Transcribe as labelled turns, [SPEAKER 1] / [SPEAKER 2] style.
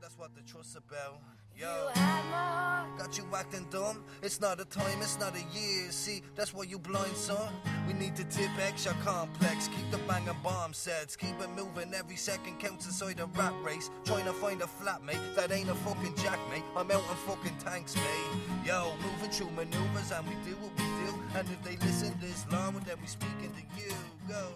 [SPEAKER 1] that's what the truth's about. Yo. Got you acting dumb. It's not a time, it's not a year. See, that's why you blind, son. We need to tip extra complex. Keep the banging bomb sets. Keep it moving. Every second counts inside a rat race. Trying to find a flatmate that ain't a fucking jack, mate. I'm out in fucking tanks, mate. Yo, moving through maneuvers and we do what we do. And if they listen this long, then we speaking to you. Go.